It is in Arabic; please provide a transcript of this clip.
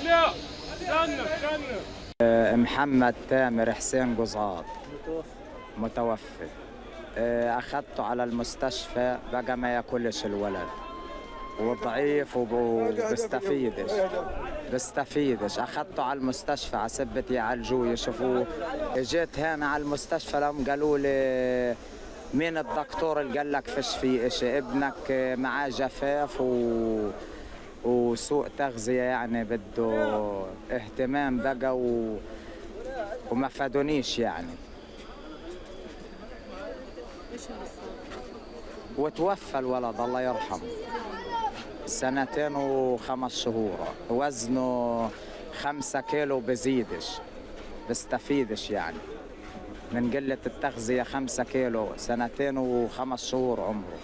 استنى محمد تامر حسين قزاط. متوفي. آه، أخذته على المستشفى بقى ما ياكلش الولد. وضعيف وبستفيدش. بستفيدش. أخذته على المستشفى على سبة يعالجوه يشوفوه جيت هنا على المستشفى لهم قالوا لي مين الدكتور اللي قال لك فيش فيه إشي؟ ابنك آه، معاه جفاف و وسوء تغذية يعني بده اهتمام بقى و... وما فادونيش يعني. وتوفى الولد الله يرحمه. سنتين وخمس شهور. وزنه خمسة كيلو بزيدش بستفيدش يعني. من قلة التغذية خمسة كيلو سنتين وخمس شهور عمره.